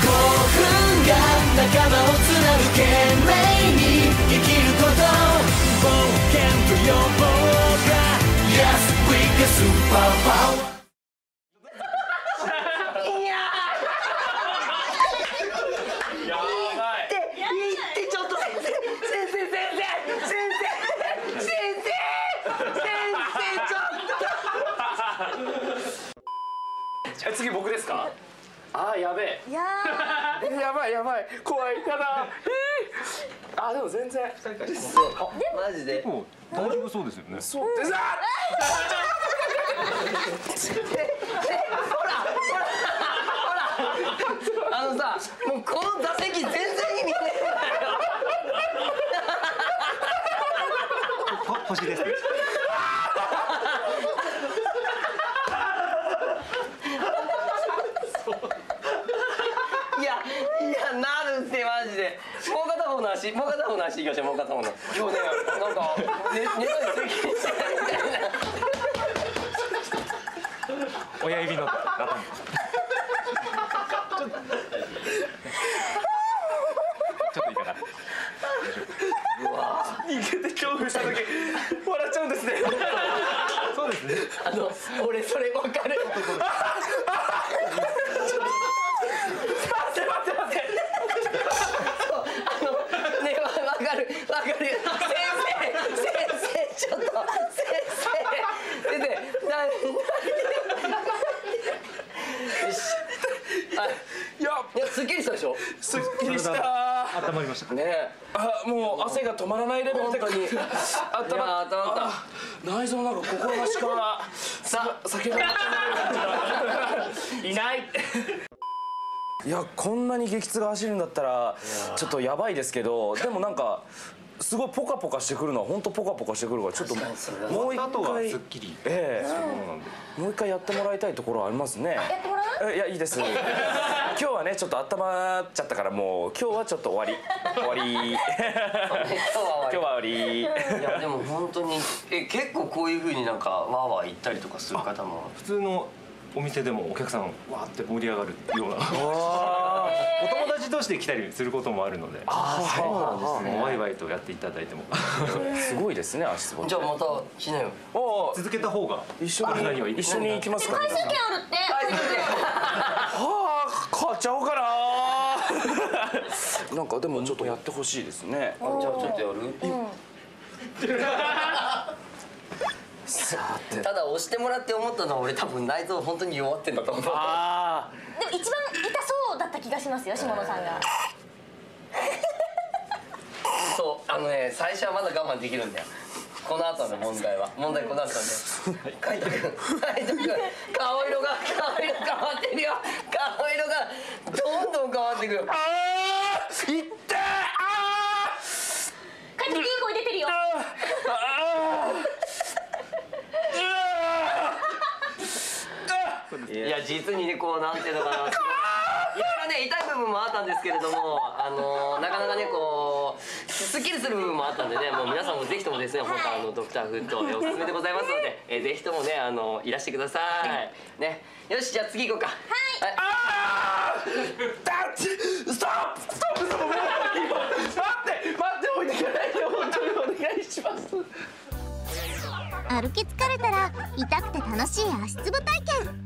5分が仲間を貫け命に生きること冒険と予防が Yes, we got superpower 次僕ですかあーやべえ。いや やばいやばい。怖い。やだ。えー、あでも全然。マジで。もう大丈夫そうですよね。そう。ですああのさもうこの座席全然意味ね ほ星ですいやいやなるってマジでもう片方の足もう片方の足いきましょうもう片方の。今日ねなんかね寝たりする気にしてみたいな親指の頭ちょっといいかな。逃げて恐怖した時笑っちゃうんですね。そうですね。あの俺それわかる 待って待って待ってあのねわわかるわかる先生先生ちょっと先生先生なよしあいやいやすっきりしたでしょ？すっきりした。温まりました。ねあもう汗が止まらないレベルで本当に。あったまあったまった。あ内臓なんか心なしか。さ酒がいない。いやこんなに激痛が走るんだったらちょっとやばいですけどでもなんかすごいポカポカしてくるのは本当ポカポカしてくるからちょっともう一回すっきりええ。もう一回やってもらいたいところはありますね。やってもらう？えいやいいです。今日はねちょっと温まっちゃったからもう今日はちょっと終わり。終わり。今日は終わり。いやでも本当にえ結構こういう風になんかわーわー言ったりとかする方も。普通のお店でもお客さんわーって盛り上がるような。あお友達同士で来たりすることもあるので。あそうなんですもうワイワイとやっていただいても。ーすごいですね足つぼじゃあまたしなよ。続けた方が一緒に。一緒に。行きますか。回数券あるって。はあ買っちゃおうかな。なんかでもちょっとやってほしいですね。じゃあちょっとやる？ただ押してもらって思ったのは俺多分内臓本当に弱ってんだと思う。あでも一番痛そうだった気がしますよ下野さんが。そうあのね最初はまだ我慢できるんだよ。この後の問題は。問題この後なんだよ海斗君海斗君顔色が顔色変わってるよ。顔色がどんどん変わってくる。ー。ああ帰ってきていい声出てるよいや実にねこうなんていうのかな。い。ろいろね痛い部分もあったんですけれどもあのなかなかねこうすっきりする部分もあったんでねもう皆さんもぜひともですね本当あのドクターフットえおすすめでございますのでえぜひともねあのいらしてください。ね。よしじゃあ次行こうか。はい。あーだってストップストップストップ待って待って置いていかないで本当にお願いします。歩き疲れたら痛くて楽しい足つぼ体験